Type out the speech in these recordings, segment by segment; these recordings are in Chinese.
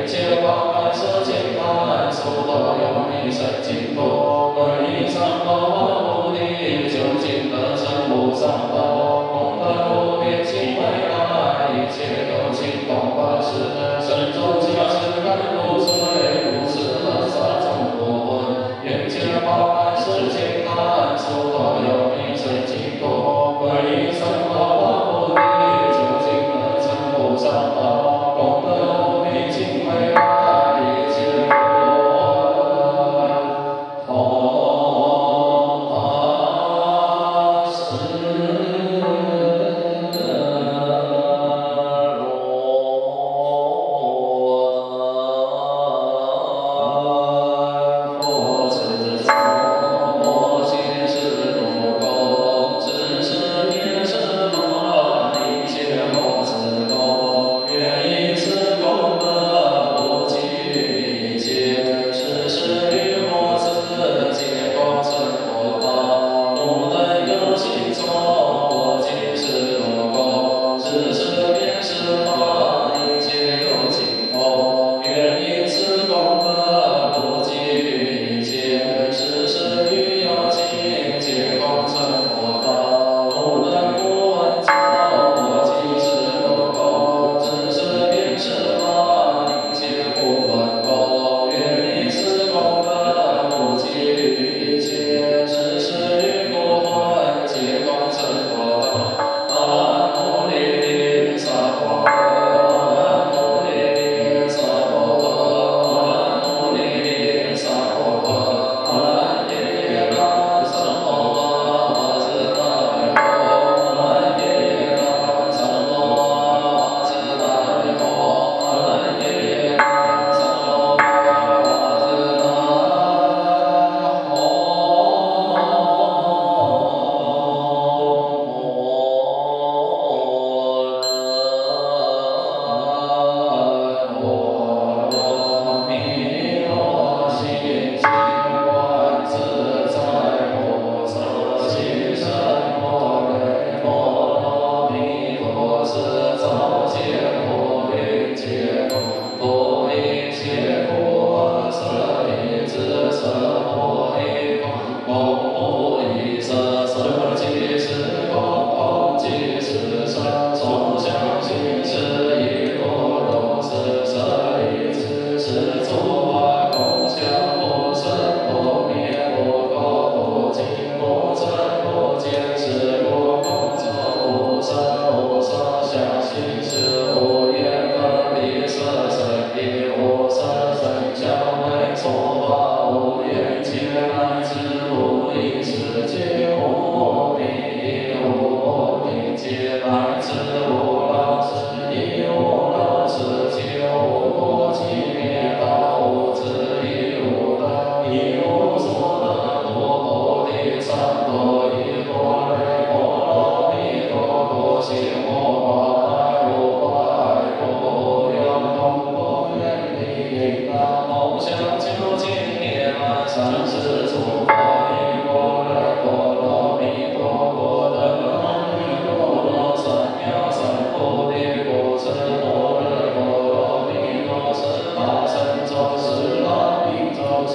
Until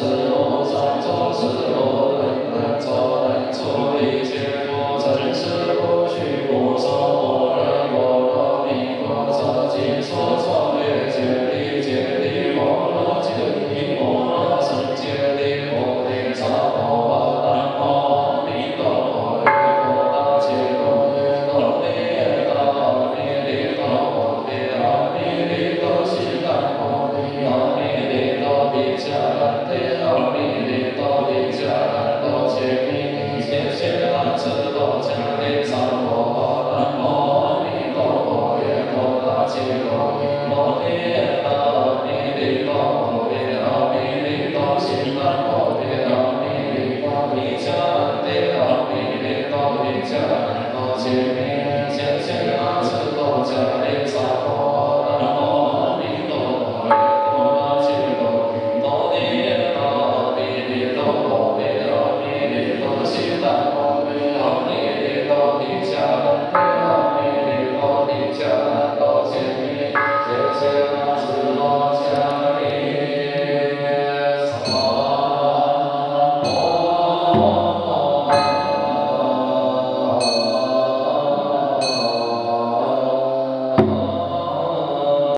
自无上者，自无能能者，能所一切，我真实不虚，不生不灭，无无明，无无明尽，乃至无老，所得故，菩提萨埵，依般若波罗蜜多故，得阿耨多罗三藐三菩。will.